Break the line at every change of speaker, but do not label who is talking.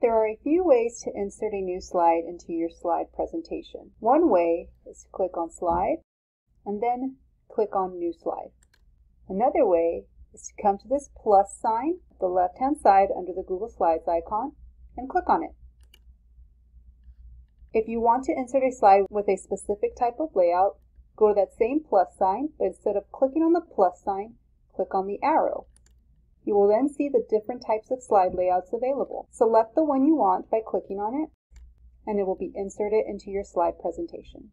There are a few ways to insert a new slide into your slide presentation. One way is to click on Slide and then click on New Slide. Another way is to come to this plus sign at the left-hand side under the Google Slides icon and click on it. If you want to insert a slide with a specific type of layout, go to that same plus sign, but instead of clicking on the plus sign, click on the arrow. You will then see the different types of slide layouts available. Select the one you want by clicking on it, and it will be inserted into your slide presentation.